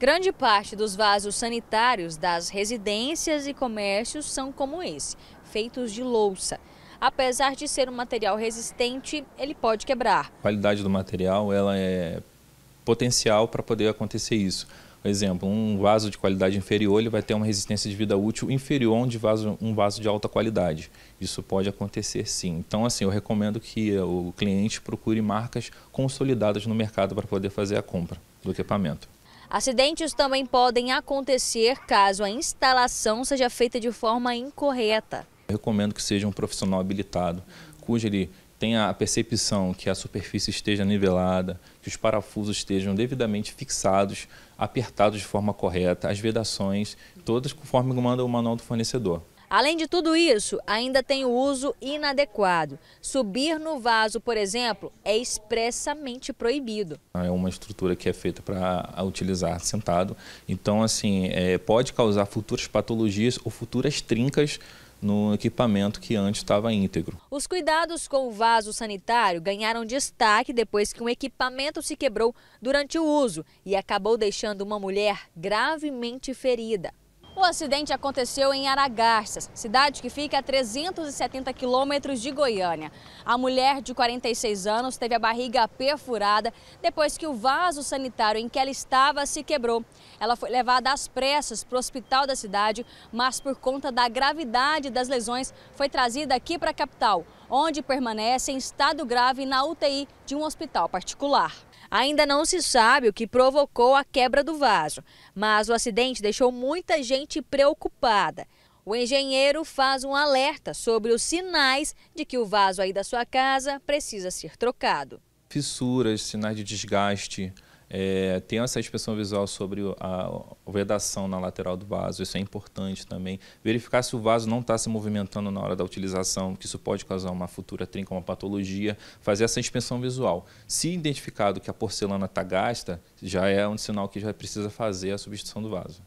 Grande parte dos vasos sanitários das residências e comércios são como esse, feitos de louça. Apesar de ser um material resistente, ele pode quebrar. A qualidade do material ela é potencial para poder acontecer isso. Por exemplo, um vaso de qualidade inferior ele vai ter uma resistência de vida útil inferior a um, vaso, um vaso de alta qualidade. Isso pode acontecer sim. Então, assim, eu recomendo que o cliente procure marcas consolidadas no mercado para poder fazer a compra do equipamento. Acidentes também podem acontecer caso a instalação seja feita de forma incorreta. Eu recomendo que seja um profissional habilitado, cujo ele tenha a percepção que a superfície esteja nivelada, que os parafusos estejam devidamente fixados, apertados de forma correta, as vedações, todas conforme manda o manual do fornecedor. Além de tudo isso, ainda tem o uso inadequado. Subir no vaso, por exemplo, é expressamente proibido. É uma estrutura que é feita para utilizar sentado, então assim é, pode causar futuras patologias ou futuras trincas no equipamento que antes estava íntegro. Os cuidados com o vaso sanitário ganharam destaque depois que um equipamento se quebrou durante o uso e acabou deixando uma mulher gravemente ferida. O acidente aconteceu em Aragarças, cidade que fica a 370 quilômetros de Goiânia. A mulher de 46 anos teve a barriga perfurada depois que o vaso sanitário em que ela estava se quebrou. Ela foi levada às pressas para o hospital da cidade, mas por conta da gravidade das lesões foi trazida aqui para a capital, onde permanece em estado grave na UTI de um hospital particular. Ainda não se sabe o que provocou a quebra do vaso, mas o acidente deixou muita gente preocupada. O engenheiro faz um alerta sobre os sinais de que o vaso aí da sua casa precisa ser trocado. Fissuras, sinais de desgaste, é, tem essa inspeção visual sobre a, vedação na lateral do vaso, isso é importante também. Verificar se o vaso não está se movimentando na hora da utilização, que isso pode causar uma futura trinca, uma patologia. Fazer essa inspeção visual. Se identificado que a porcelana está gasta, já é um sinal que já precisa fazer a substituição do vaso.